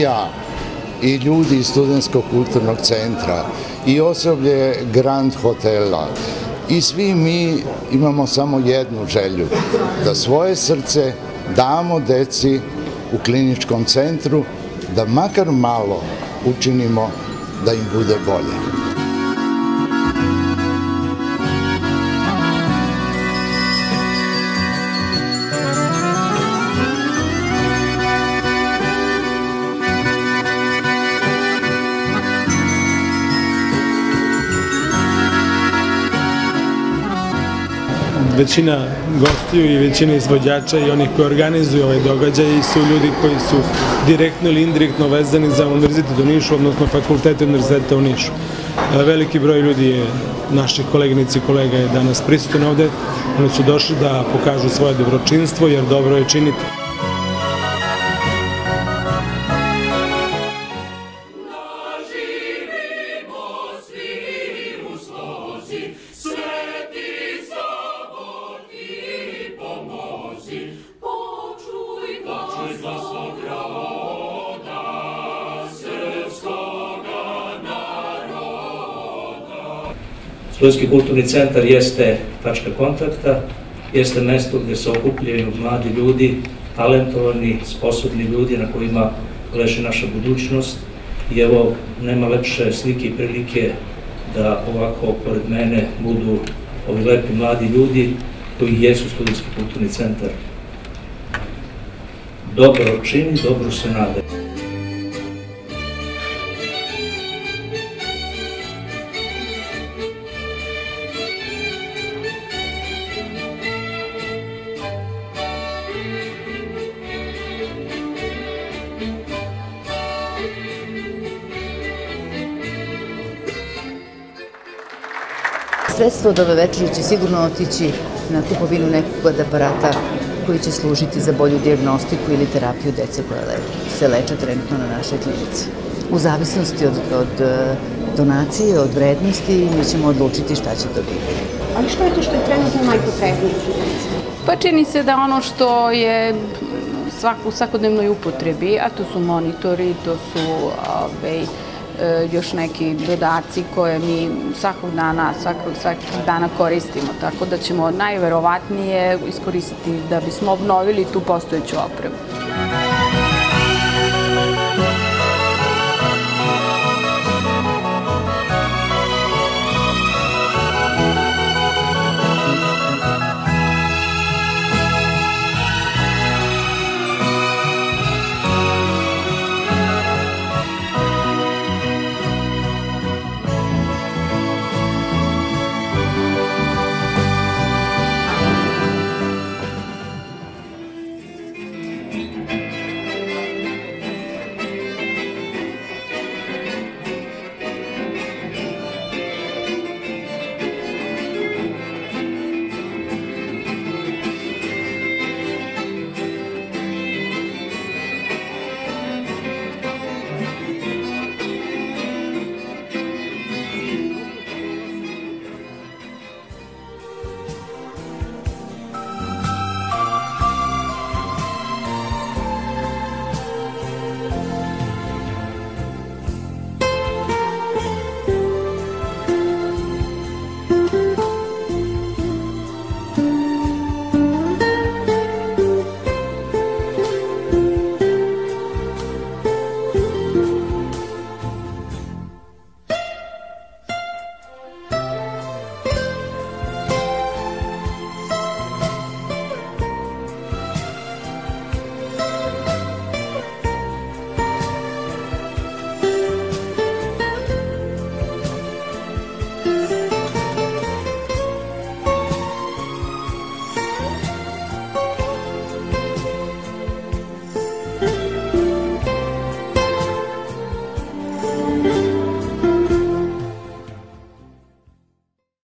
ja i ljudi iz Studenskog kulturnog centra i osoblje Grand Hotela i svi mi imamo samo jednu želju, da svoje srce damo deci u kliničkom centru, da makar malo učinimo da im bude bolje. Većina gostiju i većina izvođača i onih koji organizuju ovaj događaj su ljudi koji su direktno ili indirektno vezani za univerzitet u Nišu, odnosno fakultete univerziteta u Nišu. E, veliki broj ljudi je, naših koleginici i kolega je danas prisutan ovde. Oni su došli da pokažu svoje dobročinstvo, jer dobro je činiti. Studentski kulturni centar jeste tačka kontakta, jeste mesto gde se okupljaju mladi ljudi, talentovani, sposobni ljudi na kojima leži naša budućnost i evo nema lepše slike i prilike da ovako pored mene budu ovi lepi mladi ljudi koji jesu Studentski kulturni centar. Dobro čini, dobro se nade. Sredstvo od ove večeri će sigurno otići na kupovinu nekog od aparata koji će služiti za bolju diagnostiku ili terapiju dece koja se leče trenutno na našoj klinici. U zavisnosti od, od e, donacije, od vrednosti, mi ćemo odlučiti šta će to biti. Ali što je to što je trenutno najpotrebnije? Pa čini se da ono što je svak, u svakodnevnoj upotrebi, a to su monitori, to su ove, E, još neki dodaci koje mi svakog dana, svakog, svakog dana koristimo, tako da ćemo najverovatnije iskoristiti da bismo obnovili tu postojeću opremu.